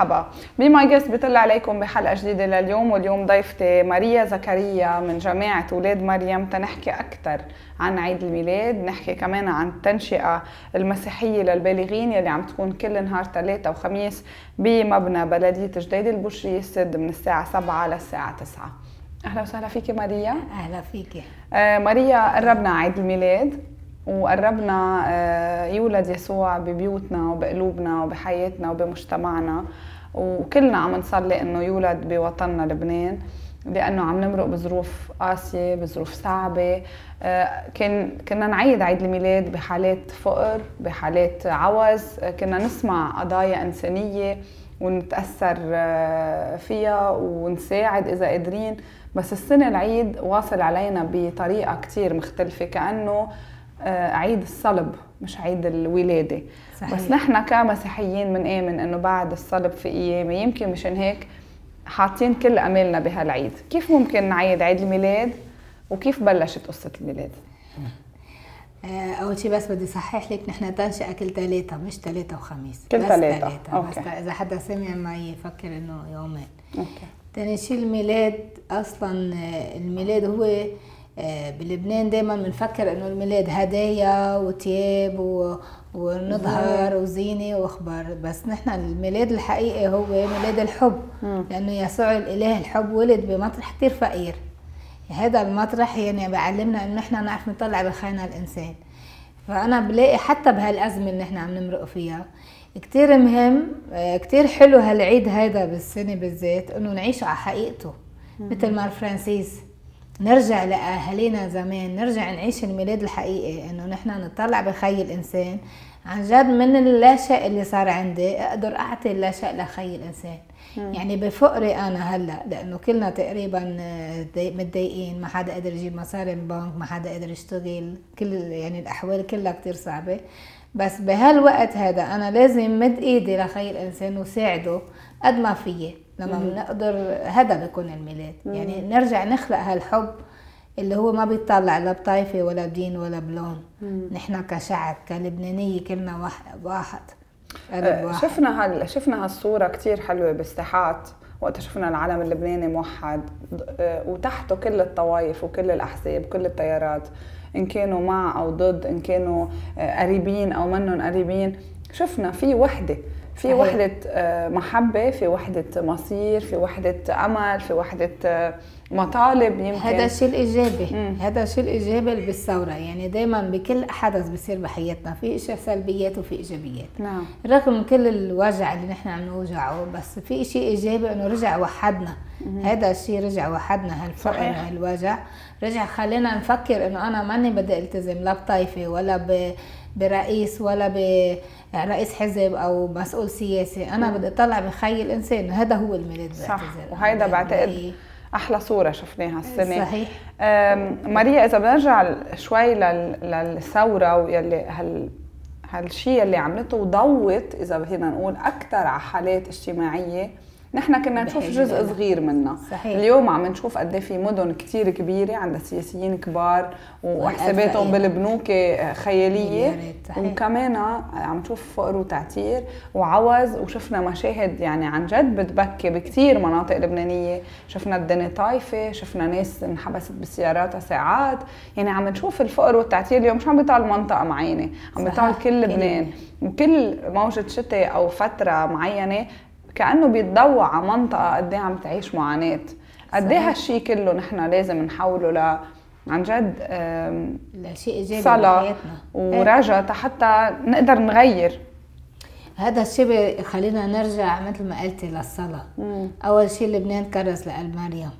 مرحبا. بما جيست بيطلع عليكم بحلقة جديدة لليوم واليوم ضيفتي ماريا زكريا من جامعة أولاد مريم. تنحكي أكثر عن عيد الميلاد نحكي كمان عن التنشئة المسيحية للبالغين يلي عم تكون كل نهار ثلاثة وخميس بمبنى بلدية جديد البشري السد من الساعة 7 للساعة 9 أهلا وسهلا فيكي ماريا. أهلا فيكي. آه ماريا قربنا عيد الميلاد. وقربنا آه، يولد يسوع ببيوتنا وبقلوبنا وبحياتنا وبمجتمعنا. وكلنا عم نصلي إنه يولد بوطننا لبنان لأنه عم نمرق بظروف قاسية بظروف صعبة. آه، كان كنا نعيد عيد الميلاد بحالات فقر بحالات عوز. آه، كنا نسمع قضايا إنسانية ونتأثر فيها ونساعد إذا قادرين. بس السنة العيد واصل علينا بطريقة كتير مختلفة كأنه عيد الصلب مش عيد الولادة. صحيح. بس نحن كمسيحيين بنآمن إنه بعد الصلب في قيامه يمكن مشان هيك حاطين كل أمالنا بهالعيد. كيف ممكن نعيد عيد الميلاد؟ وكيف بلشت قصة الميلاد؟ آه، أول شيء بس بدي صحح لك نحن تنشئه كل ثلاثة مش ثلاثة وخميس كل ثلاثة بس إذا حدا سمع معي يفكر إنه يومين. أوكي. ثاني شيء الميلاد أصلا آه، الميلاد هو آه، بلبنان دايما بنفكر إنه الميلاد هدايا وتياب و... ونظهر وزينة وأخبار. بس نحن الميلاد الحقيقي هو ميلاد الحب لأنه يسوع الإله الحب ولد بمطرح كثير فقير. هذا المطرح يعني بيعلمنا إنه نحن نعرف نطلع بخينا الإنسان. فأنا بلاقي حتى بهالأزمة اللي نحن عم نمرق فيها كتير مهم آه، كتير حلو هالعيد هذا بالسنة بالذات إنه نعيش على حقيقته. مثل ما فرانسيس نرجع لأهالينا زمان نرجع نعيش الميلاد الحقيقي إنه نحن نطلع بخي الإنسان. عن جد من اللاشيء اللي صار عندي أقدر أعطي اللاشيء لخي الإنسان. مم. يعني بفقري أنا هلأ لأنه كلنا تقريبا متضايقين ما حدا قادر يجيب مصاري من البنك ما حدا قادر يشتغل كل يعني الأحوال كلها كتير صعبة. بس بهالوقت هذا أنا لازم مد إيدي لخي الإنسان وساعده قد ما فيي. لما بنقدر هذا بيكون الميلاد. يعني نرجع نخلق هالحب اللي هو ما بيطلع لا بطائفه ولا بدين ولا بلون نحن كشعب كلبنانية كلنا واحد أه، واحد. شفنا هال شفنا هالصورة كثير حلوة بالساحات وقت شفنا العلم اللبناني موحد. أه، وتحته كل الطوائف وكل الأحزاب كل التيارات. إن كانوا مع أو ضد إن كانوا أه، قريبين أو منهم قريبين. شفنا في وحدة في وحدة آه، محبة في وحدة مصير في وحدة أمل في وحدة آه، مطالب يمكن. هذا الشيء الإيجابي. هذا الشيء الإيجابي اللي بالثورة. يعني دايما بكل حدث بصير بحياتنا في إشي سلبيات وفي إيجابيات. نعم. رغم كل الوجع اللي نحن عم نوجعه بس في شيء إيجابي إنه رجع وحدنا. مم. هذا الشيء رجع وحدنا هالفقر هالوجع. رجع خلينا نفكر إنه أنا ماني بدي التزم لا بطائفة ولا ب برئيس ولا برئيس حزب أو مسؤول سياسي. أنا بدي أطلع بخي الانسان هذا هو الميلاد صح. وهيدا بعتقد أحلى صورة شفناها السنة. صحيح. ماريا إذا بنرجع شوي للثورة ويلي هال هالشيء اللي عملته وضوت إذا بدنا نقول أكثر على حالات اجتماعية نحن كنا نشوف جزء صغير منها صحيح. اليوم عم نشوف قد إيه في مدن كثير كبيرة عندها سياسيين كبار وحساباتهم بالبنوك خيالية. وكمان عم نشوف فقر وتعتير وعوز وشفنا مشاهد يعني عن جد بتبكي بكثير مناطق لبنانية. شفنا الدنيا طايفة شفنا ناس انحبست بسياراتها ساعات يعني عم نشوف الفقر والتعتير اليوم مش عم بيطال منطقة معينة؟ عم بيطال كل لبنان. وكل موجة شتاء أو فترة معينة كأنه بيتضوع على منطقة قد إيه عم تعيش معاناة. قد إيه هالشيء كله نحن لازم نحوله ل عن جد لشيء إيجابي صلاة ورجا حتى نقدر نغير. هذا الشيء خلينا نرجع مثل ما قلتي للصلاة. مم. أول شيء لبنان كرس لقلب مريم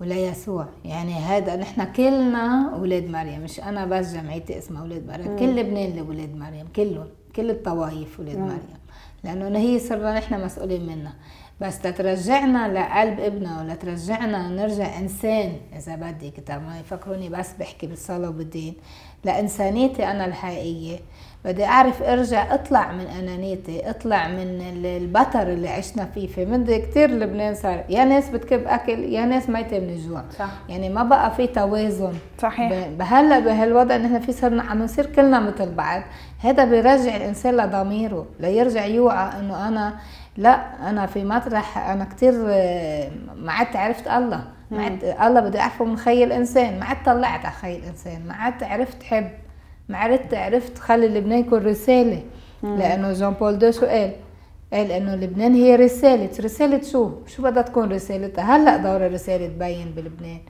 وليسوع يعني هذا نحن كلنا أولاد مريم مش أنا بس جمعيتي اسمها أولاد مريم كل لبنان لأولاد مريم كلهم كل الطوائف أولاد مريم. لأنه هي صرنا نحن مسؤولين منها بس تترجعنا لقلب ابنها ولا ترجعنا نرجع إنسان. إذا بدك ما يفكروني بس بحكي بالصلاة وبالدين لإنسانيتي أنا الحقيقية. بدي أعرف أرجع أطلع من أنانيتي أطلع من البتر اللي عشنا فيه. في من كثير لبنان صار يا ناس بتكب أكل يا ناس ميته من الجوع صح. يعني ما بقى في توازن. صحيح. بهلا بهالوضع نحن في صرنا عم نصير كلنا مثل بعض. هذا بيرجع الإنسان لضميره ليرجع يوعى إنه أنا لا أنا في مطرح أنا كثير ما عدت عرفت الله. ما عدت الله بدي أعرفه من خي الإنسان. ما عدت طلعت على خي الإنسان. ما عدت عرفت حب. ما عرفت عرفت خلي لبنان يكون رسالة. لأنه جون بول deux شو قال قال إنه لبنان هي رسالة. رسالة شو؟ شو بدها تكون رسالتها؟ هلأ دور الرساله تبين بلبنان.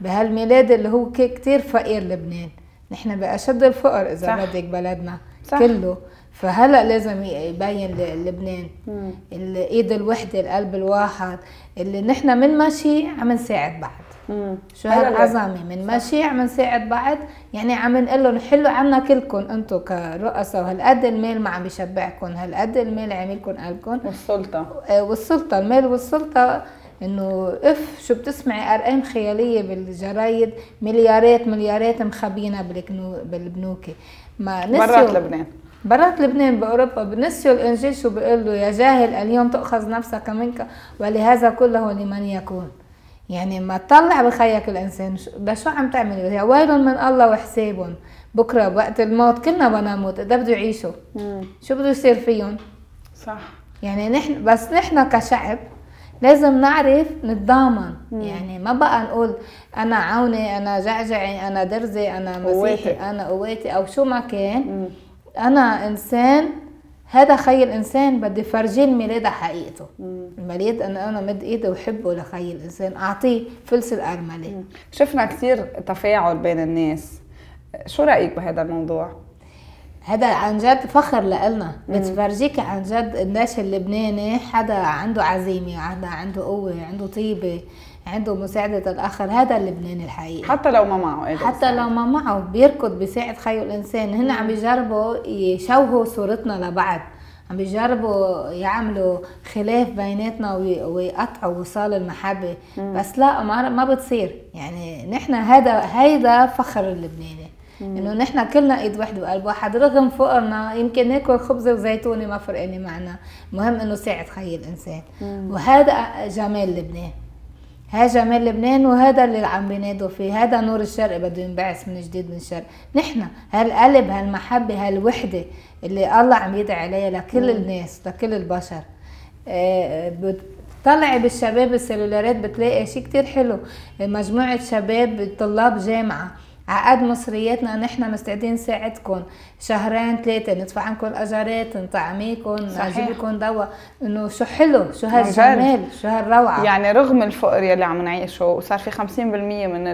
بهالميلاد اللي هو كتير فقير لبنان. نحن بأشد الفقر إذا بدك بلدنا صح. كله. فهلأ لازم يبين لبنان الايد الوحدة القلب الواحد اللي نحن من ماشي عم نساعد بعض شو هالعظمة؟ من ماشي عم نساعد بعض يعني عم نقول لهم حلوا عنا كلكم أنتم كرؤساء وهالقد المال ما عم بيشبعكم هالقد المال عاملكم قلبكم. والسلطة. آه، والسلطة المال والسلطة إنه إف شو بتسمعي أرقام خيالية بالجرايد مليارات مليارات مخبينا بالبنوك ما نسيوا برات لبنان. برات لبنان بأوروبا بنسيوا الانجيل شو بيقول له يا جاهل اليوم تاخذ نفسك منك ولهذا كله لمن يكون. يعني ما تطلع بخيك الإنسان. بشو عم تعمل؟ يا ويل من الله وحسابهم بكرة وقت الموت كلنا بدنا نموت اذا بده يعيشوا. شو بده يصير فيهم؟ صح. يعني نحن بس نحن كشعب لازم نعرف نتضامن. مم. يعني ما بقى نقول أنا عوني أنا جعجعي أنا درزي أنا مسيحي أنا قواتي أو شو ما كان. مم. أنا إنسان هذا خي الانسان بدي فرجيه الميلاد حقيقته الميلاد انه أنا مد إيدي وحبه لخي الانسان أعطيه فلس الأرملة. شفنا كثير تفاعل بين الناس. شو رأيك بهذا الموضوع؟ هذا عن جد فخر لإلنا. بتفرجيك عن جد الناس اللبناني حدا عنده عزيمة حدا عنده قوة عنده طيبة. عنده مساعدة الآخر هذا اللبناني الحقيقي. حتى لو ما معه حتى لو ما معه بيركض بيساعد خيه الإنسان هن عم بيجربوا يشوهوا صورتنا لبعض. عم بيجربوا يعملوا خلاف بيناتنا ويقطعوا وصال المحبة. مم. بس لا ما ما بتصير. يعني نحن هذا هيدا فخر اللبناني. إنه نحن كلنا إيد واحدة وقلب واحد رغم فقرنا يمكن ناكل خبزه وزيتونة ما فرقانه معنا. المهم إنه ساعد خي الإنسان. مم. وهذا جمال لبنان. ها جمال لبنان وهذا اللي عم بينادوا فيه. هذا نور الشرق بده ينبعث من جديد من الشرق نحن هالقلب هالمحبة هالوحدة اللي الله عم يدعي عليها لكل الناس لكل البشر. آه، طلعي بالشباب السلولارات بتلاقي شيء كتير حلو. مجموعة شباب طلاب جامعة عقد مصرياتنا نحن مستعدين نساعدكم. شهرين ثلاثة ندفع عنكم الاجارات نطعميكم نجيب لكم دواء. إنه شو حلو شو هالجمال شو هالروعه يعني رغم الفقر يلي عم نعيشه وصار في 50% من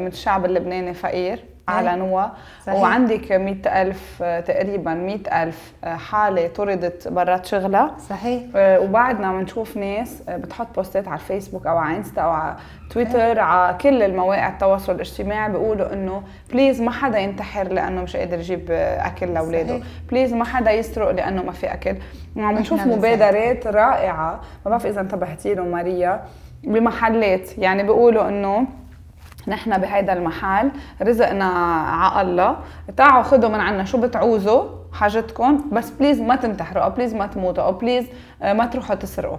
من الشعب اللبناني فقير اعلنوها وعندك مئة ألف تقريبا مئة ألف حالة طردت برات شغلها صحيح. آه، وبعدنا بنشوف ناس بتحط بوستات على الفيسبوك أو على إنستا أو على تويتر على كل المواقع التواصل الاجتماعي بيقولوا إنه please ما حدا ينتحر لأنه مش قادر يجيب أكل لأولاده. please ما حدا يسرق لأنه ما في أكل. وعم نشوف مبادرات رائعة. ما بعرف إذا انتبهتي له ماريا. بمحلات. يعني بيقولوا إنه نحن بهيدا المحل رزقنا على الله. تعالوا خذوا من عنا شو بتعوزوا حاجتكم. بس please ما تنتحروا أو please ما تموتوا أو please آه، ما تروحوا تسرقوا.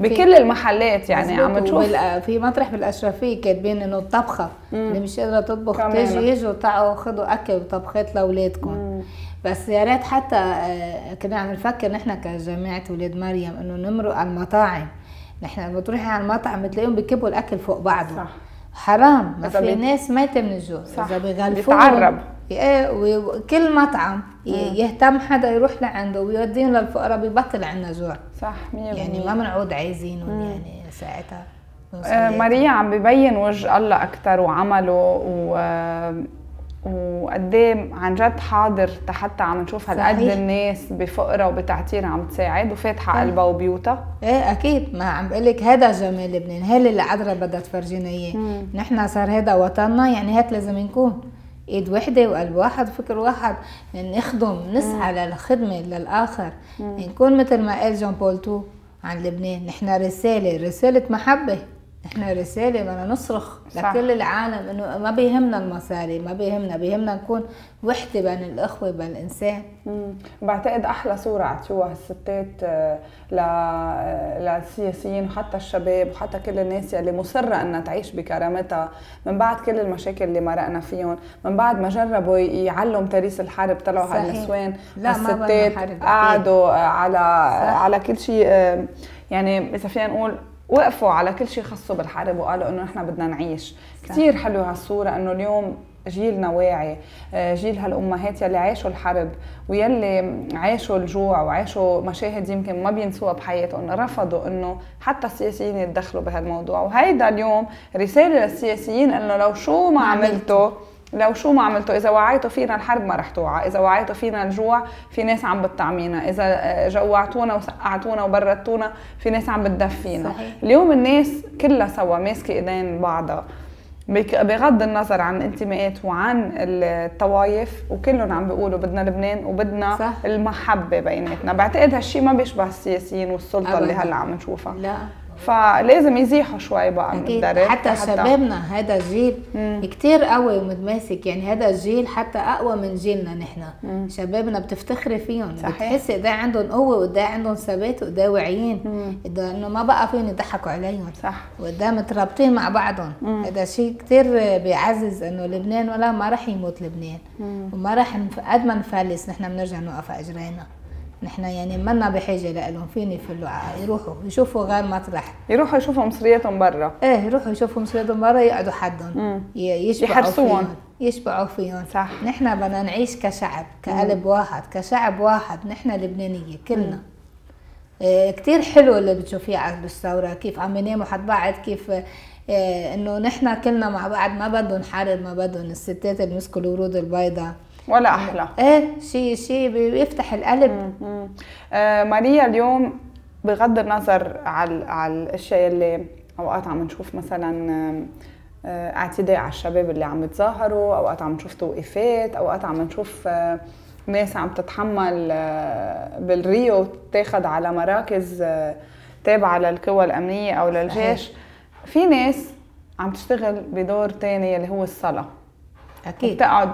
بكل المحلات يعني عم تشوف في مطرح بالاشرفيه كاتبين إنه الطبخه اللي مش قادرة تطبخ تيجي يجوا تعوا خذوا أكل وطبخات لأولادكم. بس يا ريت حتى آه، كنا عم نفكر نحن كجامعه ولاد مريم إنه نمرق على المطاعم. نحن بتروحي على المطعم بتلاقيهم بكبوا الأكل فوق بعضه صح. حرام ما في ناس ميته من الجوع. صح. إذا بيغلفوه بيتعرب إيه وكل مطعم يهتم حدا يروح لعنده ويوديهم للفقراء بيبطل عندنا جوع. صح 100% يعني ما بنعود عايزينهم يعني ساعتها. آه ماريا عم ببين وجه الله أكثر وعمله و وقد إيه عن جد حاضر حتى عم نشوف هالقد الناس بفقرها وبتعتيرها عم تساعد وفاتحه إيه. قلبها وبيوتها. إيه أكيد. ما عم بقول لك هذا جمال لبنان هيدا اللي العذرا بدها تفرجينا إياه. نحن صار هذا وطننا يعني هيك لازم نكون. إيد وحدة وقلب واحد وفكر واحد. نخدم نسعى للخدمة للآخر. نكون مثل ما قال جون بول two عن لبنان. نحن رسالة رسالة محبة. إحنا رسالة بدنا نصرخ. لكل العالم إنه ما بيهمنا المصاري ما بيهمنا بيهمنا نكون وحدة بين الأخوة بين الإنسان. بعتقد أحلى صورة عطيوها الستات آه، آه، للسياسيين وحتى الشباب وحتى كل الناس اللي مصرة إنها تعيش بكرامتها من بعد كل المشاكل اللي مرقنا فيهم من بعد ما جربوا يعلوا تاريخ الحرب طلعوا هالنسوان الستات قعدوا على صح. على كل شيء آه، يعني إذا فينا نقول وقفوا على كل شيء خصه بالحرب وقالوا إنه نحن بدنا نعيش. كثير حلوة هالصورة إنه اليوم جيلنا واعي آه، جيل هالأمهات يلي عاشوا الحرب ويلي عاشوا الجوع وعاشوا مشاهد يمكن ما بينسوها بحياتهم رفضوا إنه حتى السياسيين يتدخلوا بهالموضوع. وهيدا اليوم رسالة للسياسيين إنه لو شو ما عملتوا لو شو ما عملتوا إذا وعيتوا فينا الحرب ما رح توعى إذا وعيتوا فينا الجوع في ناس عم بتطعمينا إذا آه، جوعتونا وسقعتونا وبردتونا في ناس عم بتدفينا صحيح. اليوم الناس كلها سوا ماسكة إيدين بعضها بغض النظر عن الانتماءات وعن الطوائف وكلهم عم بيقولوا بدنا لبنان وبدنا صح. المحبة بيناتنا بعتقد هالشيء ما بيشبه السياسيين والسلطة أبدا. اللي هلأ عم نشوفها لا فلازم يزيحوا شوي بقى من الدرب حتى, حتى شبابنا هذا الجيل كتير قوي ومتماسك يعني هذا الجيل حتى أقوى من جيلنا نحن. شبابنا بتفتخري فيهم. بتحسي قد عندهم قوة وقد عندهم ثبات وقد واعيين. إنه ما بقى فيهم يضحكوا عليهم. صح. وقد مترابطين مع بعضهم. هذا شيء كتير بيعزز إنه لبنان ولا ما رح يموت لبنان. وما رح قد ما نفلس نحن بنرجع نوقف اجرينا نحن يعني منا بحاجة لهم فين يفلوا يروحوا يشوفوا غير مطرح يروحوا يشوفوا مصرياتهم برا. إيه يروحوا يشوفوا مصرياتهم برا يقعدوا حدهم. يشبعوا فيهم. يشبعوا فيهم. صح. نحن بدنا نعيش كشعب كقلب واحد كشعب واحد نحن لبنانية كلنا. إيه كثير حلو اللي بتشوفيه على بالثوره كيف عم يناموا حد بعض كيف إيه إنه نحن كلنا مع بعض ما بدهم حرب ما بدهم الستات اللي مسكوا الورود البيضاء. ولا أحلى. إيه شيء شيء بيفتح القلب. آه ماريا اليوم بغض النظر على على الأشياء اللي أوقات عم نشوف مثلا آه اعتداء على الشباب اللي عم يتظاهروا أوقات عم نشوف توقيفات أوقات عم نشوف آه ناس عم تتحمل آه بالريو تاخذ على مراكز آه تابعة للقوى الأمنية أو للجيش. في ناس عم تشتغل بدور تاني اللي هو الصلاة. أكيد. بتقعد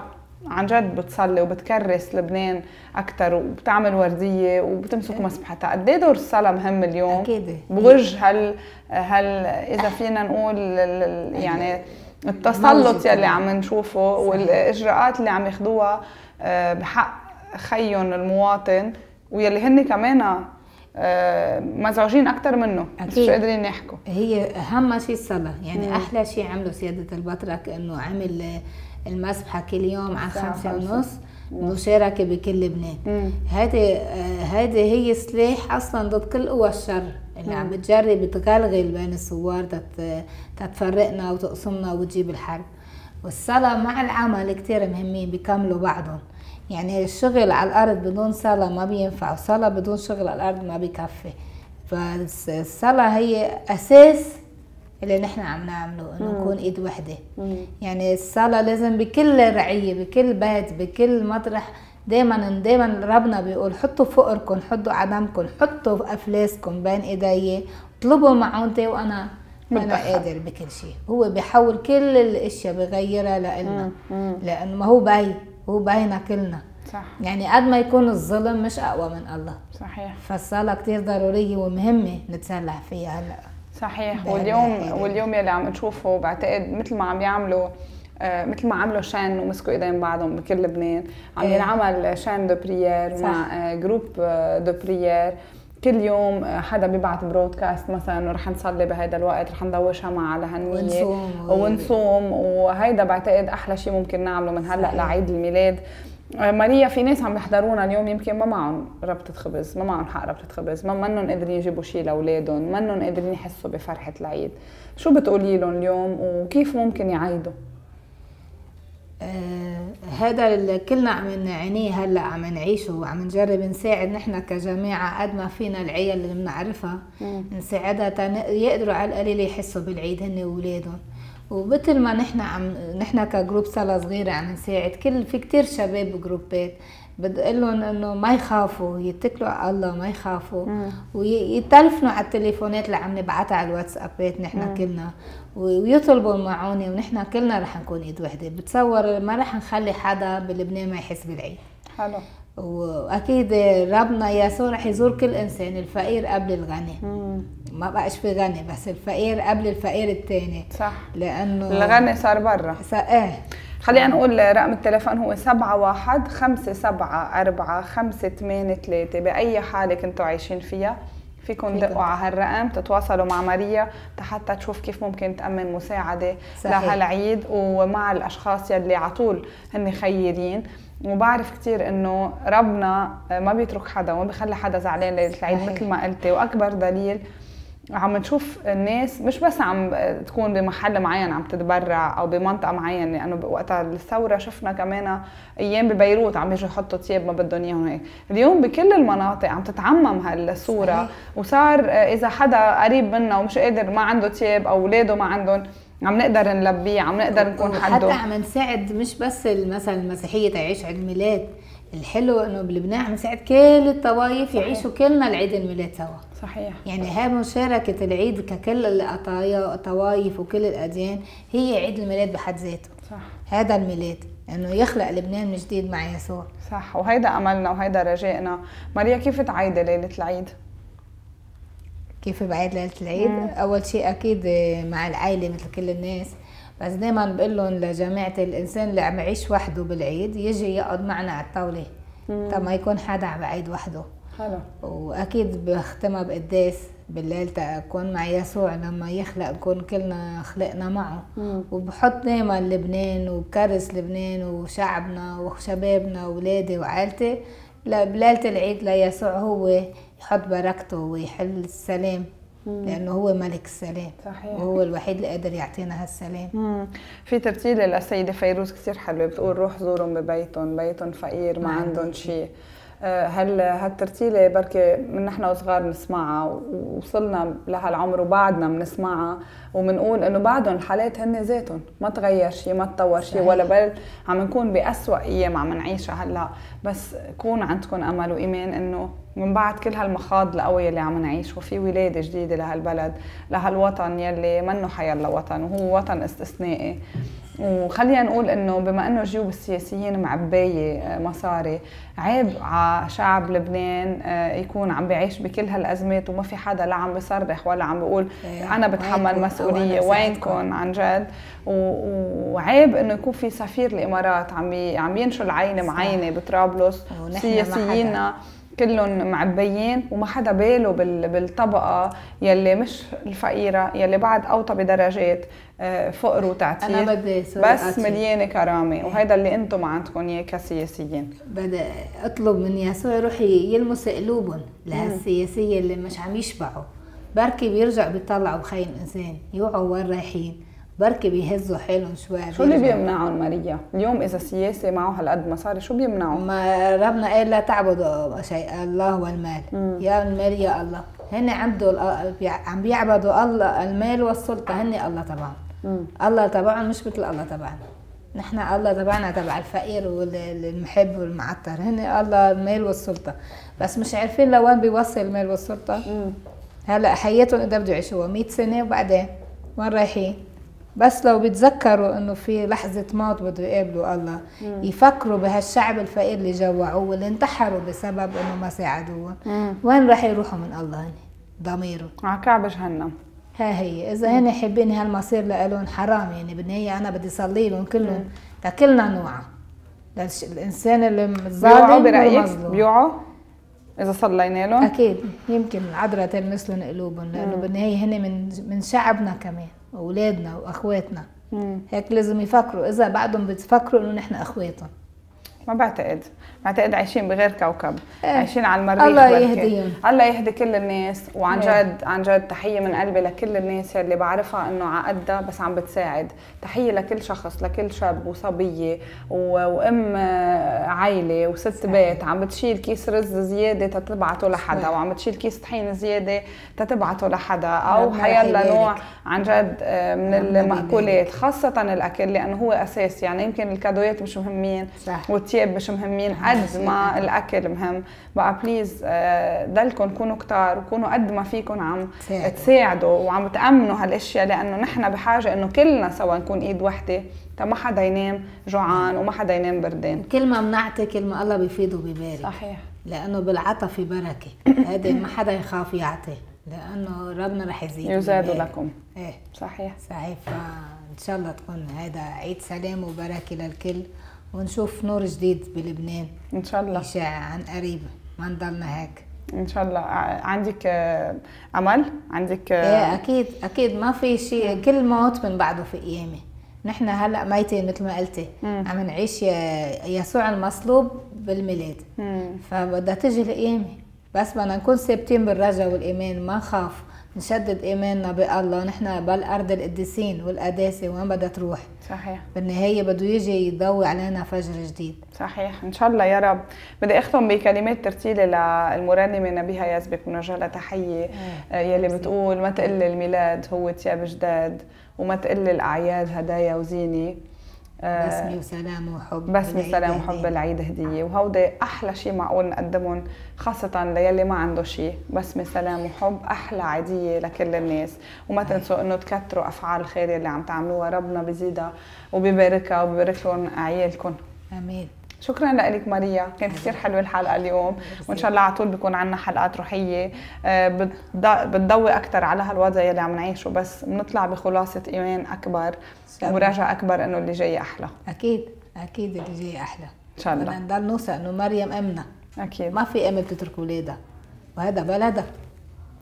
عن جد بتصلي وبتكرس لبنان أكثر وبتعمل وردية وبتمسك. مسبحتها قد إيه دور الصلاه مهم اليوم؟ أكيد. بوجه هل هل إذا فينا نقول يعني التسلط يلي عم نشوفه والإجراءات اللي عم ياخذوها آه، بحق خيهم المواطن ويلي هن كمان آه، مزعوجين أكثر منه. أكيد. مش قادرين يحكوا. هي أهم شيء الصلاة. يعني مم. أحلى شيء عمله سيادة البطرك إنه عمل المسبحة كل يوم على خمسة ونص مشاركة بكل لبنان هذه هذه هي سلاح أصلا ضد كل قوى الشر اللي عم بتجرب تغلغل بين الثوار تتفرقنا وتقسمنا وتجيب الحرب. والصلاة مع العمل كتير مهمين بيكملوا بعضهم. يعني الشغل على الأرض بدون صلاة ما بينفع وصلاة بدون شغل على الأرض ما بيكفي. فالصلاة هي أساس اللي نحن عم نعمله إنه نكون إيد وحدة. يعني الصلاة لازم بكل رعية بكل بيت بكل مطرح. دائما دائما ربنا بيقول حطوا فقركم حطوا عدمكم حطوا أفلاسكم بين إيدي اطلبوا معونتي وأنا أنا قادر بكل شيء. هو بيحول كل الأشياء بغيرها لنا لأنه ما هو باي هو باينا كلنا. صح. يعني قد ما يكون الظلم مش أقوى من الله. صحيح. فالصلاة كثير ضرورية ومهمة نتسلح فيها هلأ. صحيح. واليوم واليوم يلي عم نشوفه بعتقد مثل ما عم يعملوا آه مثل ما عملوا chaîne ومسكوا إيدين بعضهم بكل لبنان عم إيه. ينعمل chaîne de prière مع آه groupe آه de prière. كل يوم حدا بيبعت broadcast مثلا رح نصلي بهذا الوقت رح ندور شمعة على هالنية. ونصوم. ونصوم. وهيدا بعتقد أحلى شيء ممكن نعمله من هلأ لعيد الميلاد. ماريا في ناس عم يحضرونا اليوم يمكن ما معهم ربطة خبز ما معهم حق ربطة خبز ما منهم قادرين يجيبوا شيء لأولادهم منهم قادرين يحسوا بفرحة العيد. شو بتقولي لهم اليوم وكيف ممكن يعيدوا؟ آه هذا اللي كلنا عم نعانيه هلأ عم نعيشه وعم نجرب نساعد نحن كجماعة قد ما فينا العيال اللي بنعرفها. نساعدها يقدروا على القليل يحسوا بالعيد هن واولادهم ومثل ما نحن عم نحن كجروب صلاة صغيرة عم نساعد كل في كتير شباب بجروبات بدي لهم إنه ما يخافوا يتكلوا على الله ما يخافوا. ويتلفنوا على التليفونات اللي عم نبعتها على الواتسابات نحن كلنا. ويطلبوا المعونة ونحن كلنا رح نكون إيد وحدة. بتصور ما رح نخلي حدا بلبنان ما يحس بالعيد. حلو. وأكيد ربنا يسوع رح يزور كل إنسان الفقير قبل الغني. مم. ما بقاش في غني بس الفقير قبل الفقير الثاني صح. لأنه الغني صار برا. إيه. خلينا نقول رقم التليفون هو سبعة واحد خمسة سبعة أربعة خمسة ثمانية ثلاثة بأي حالة كنتوا عايشين فيها. فيكم تدقوا على هالرقم تتواصلوا مع ماريا حتى تشوف كيف ممكن تأمن مساعدة صحيح. لهالعيد ومع الأشخاص يلي على طول هن خيرين. وبعرف كثير انه ربنا ما بيترك حدا وما بيخلي حدا زعلان ليلة العيد مثل ما قلتي وأكبر دليل عم نشوف الناس مش بس عم تكون بمحل معين عم تتبرع أو بمنطقة معينة لأنه وقتها الثورة شفنا كمان أيام ببيروت عم يجوا يحطوا ثياب ما بدهم إياهم هيك اليوم بكل المناطق عم تتعمم هالصورة صحيح. وصار إذا حدا قريب منا ومش قادر ما عنده ثياب أو أولاده ما عندهم عم نقدر نلبيه عم نقدر نكون حده حتى عم نساعد مش بس مثلا المسيحية تعيش عيد الميلاد الحلو إنه بلبنان عم نساعد كل الطوائف يعيشوا كلنا العيد الميلاد سوا. صحيح. يعني هاي مشاركة العيد ككل الطوائف وكل الأديان هي عيد الميلاد بحد ذاته. صح. هذا الميلاد إنه يخلق لبنان من جديد مع يسوع. صح. وهيدا أملنا وهيدا رجائنا. ماريا كيف تعيدي ليلة العيد؟ كيف بعيد ليلة العيد؟ مم. أول شيء أكيد مع العائلة مثل كل الناس بس دائما بقول لهم لجماعه الإنسان اللي عم يعيش وحده بالعيد يجي يقعد معنا على الطاولة. طب ما يكون حدا عم بعيد وحده. حلو. وأكيد بختمها بقداس بالليل تكون مع يسوع لما يخلق نكون كلنا خلقنا معه. مم. وبحط دائما لبنان وكرس لبنان وشعبنا وشبابنا واولادي وعائلتي بليلة العيد ليسوع هو يحط بركته ويحل السلام. لأنه هو ملك السلام صحيح. وهو الوحيد اللي قادر يعطينا هالسلام. مم. في ترتيله للسيده فيروز كثير حلوة بتقول روح زورهم ببيتهم بيتهم فقير ما عندهم شيء. هل هالترتيلة بركي من نحن وصغار نسمعها ووصلنا لهالعمر وبعدنا بنسمعها وبنقول إنه بعدهم الحالات هن ذاتهم ما تغير شيء ما تطور شيء ولا بل عم نكون بأسوأ أيام عم نعيشها هلأ. بس كون عندكم أمل وإيمان إنه من بعد كل هالمخاض القوية اللي عم نعيش وفي ولادة جديدة لهالبلد لهالوطن يلي منه حيلا وطن وهو وطن استثنائي. وخلينا نقول إنه بما إنه جيوب السياسيين معبايه آه، مصاري عيب على شعب لبنان آه، يكون عم بيعيش بكل هالأزمات وما في حدا لا عم بيصرخ ولا عم بيقول إيه، أنا بتحمل مسؤولية وينكم عن جد. وعيب إنه يكون في سفير الإمارات عم عم ينشر عينة معينه بطرابلس. سياسيينا كلهم معبيين وما حدا باله بالطبقة يلي مش الفقيرة يلي بعد أوطى بدرجات آه، فقر وتعتير أنا بدي بس مليانة كرامة وهذا اللي أنتم عندكم إياه كسياسيين. بدي أطلب من يسوع يروح يلمس قلوبهم لهالسياسية اللي مش عم يشبعوا. بركي بيرجع بيطلعوا بخيل الانسان يوعوا وين رايحين؟ بركي بيهزوا حالهم شوي شو اللي بيمنعهم ماريا؟ اليوم إذا سياسي معه هالقد مصاري شو بيمنعهم؟ ما ربنا قال لا تعبدوا شيء الله والمال مم. يا المال يا الله هن عبدوا عم بيعبدوا الله المال والسلطة. هن الله تبعهم. الله تبعهم مش مثل الله تبعنا. نحن الله تبعنا تبع الفقير والمحب والمعطر. هن الله المال والسلطة. بس مش عارفين لوين بيوصل المال والسلطة؟ هلأ حياتهم إذا بده يعيشوها 100 سنة وبعدين؟ وين رايحين؟ بس لو بيتذكروا إنه في لحظة موت بده يقابلوا الله مم. يفكروا بهالشعب الفقير اللي جوعوه واللي انتحروا بسبب إنه ما ساعدوه. وين راح يروحوا من الله هني؟ ضميره. على كعب جهنم. ها هي. إذا هن حابين هالمصير لهم حرام يعني بالنهاية أنا بدي صلي لهم كلهم. لكلنا نوعى. الإنسان اللي الظالم برأيك؟ بيوعوا؟ إذا صلينا لهم؟ أكيد. يمكن العذراء تلمس لهم قلوبهم لأنه بالنهاية هن من من شعبنا كمان. واولادنا وأخواتنا. هيك لازم يفكروا. إذا بعدهم بتفكروا إنه نحن أخواتهم. ما بعتقد. بعتقد عايشين بغير كوكب. إيه. عايشين على المريخ الله يهديهم. الله يهدي كل الناس. وعن إيه. جد عن جد تحية من قلبي لكل الناس اللي بعرفها إنه عقدها بس عم بتساعد. تحية لكل شخص لكل شاب وصبية وأم عائله وست صحيح. بيت عم بتشيل كيس رز زيادة تتبعته لحدا. وعم بتشيل كيس طحين زيادة تتبعته لحدا. أو حيلا نوع عن جد آه، من المأكولات خاصة الأكل لأنه هو أساس. يعني يمكن الكادويات مش مهمين. صح. التياب مش مهمين قد ما الأكل مهم. بقى please آه، ضلكم كونوا كتار وكونوا قد ما فيكم عم تساعدوا. وعم تأمنوا هالأشياء لأنه نحن بحاجة إنه كلنا سوا نكون إيد وحدة ما حدا ينام جوعان وما حدا ينام بردان. كل ما بنعطي كل ما الله بيفيد وبيبارك. صحيح. لأنه بالعطا في بركة. هذا ما حدا يخاف يعطي. لأنه ربنا رح يزيد يزاد لكم. إيه. صحيح. صحيح. فإن شاء الله تكون هذا عيد سلام وبركة للكل. ونشوف نور جديد بلبنان. إن شاء الله. يشع عن قريب. ما نضلنا هيك. إن شاء الله. عندك أمل؟ عندك إيه أكيد أكيد. ما في شيء. كل موت من بعده في قيامة. نحن هلأ ميتين مثل ما قلتي. عم نعيش يسوع المصلوب بالميلاد. فبدها تجي القيامة. بس بدنا نكون ثابتين بالرجاء والإيمان. ما نخاف نشدد إيماننا بالله. نحن بالأرض القديسين والقداسة وين بدها تروح؟ صحيح. بالنهاية بده يجي يضوي علينا فجر جديد. صحيح. إن شاء الله يا رب. بدي أختم بكلمات ترتيلي للمرنمة نبيها يزبك ونوجه لها تحية إيه. آه، يلي بتقول ما تقل الميلاد هو تياب جداد وما تقل الاعياد هدايا وزينة. بسمة وسلام وحب بسمة وسلام وحب العيد هدية وهودي أحلى شيء معقول نقدمهم خاصة ليلي ما عنده شيء بسمة سلام وحب أحلى عيدية لكل الناس. وما تنسوا إنه تكتروا أفعال الخير اللي عم تعملوها. ربنا بزيدها وبيباركها وبيبارك لهم عيالكم آمين. شكرا لك ماريا. كانت كثير حلوة الحلقة اليوم. وإن شاء الله على طول بيكون عندنا حلقات روحية. آه، بتضوي أكثر على هالوضع يلي عم نعيشه. بس بنطلع بخلاصة إيمان أكبر ورجع أكبر إنه اللي جاي أحلى. أكيد أكيد اللي جاي أحلى. إن شاء الله. بدنا نضل نوثق إنه مريم امنا أكيد. ما في ام بتترك اولادها وهذا بلدها.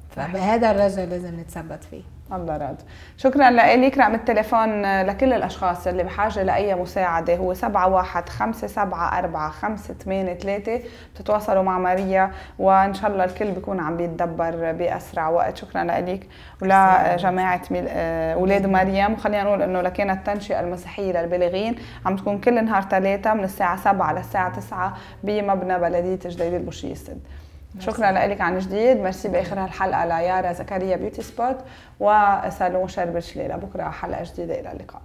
فبهذا الرجل لازم نتثبت فيه. الله راد شكرا لك. رقم التليفون لكل الأشخاص اللي بحاجة لأي مساعدة. هو 71 574 583 بتتواصلوا مع ماريا وإن شاء الله الكل بيكون عم بيتدبر بأسرع وقت. شكرا لك. ولجماعه آه، أولاد مريم وخلينا نقول إنه لكان التنشئة المسيحية للبالغين. عم تكون كل نهار ثلاثة من الساعة 7 للساعة 9 بمبنى بلدية جديد البوشية السد. شكرا لك عن جديد. ميرسي باخر هالحلقه ليارا زكريا بيوتي سبوت وسالون شرب الشليله بكرة حلقة جديدة. إلى اللقاء.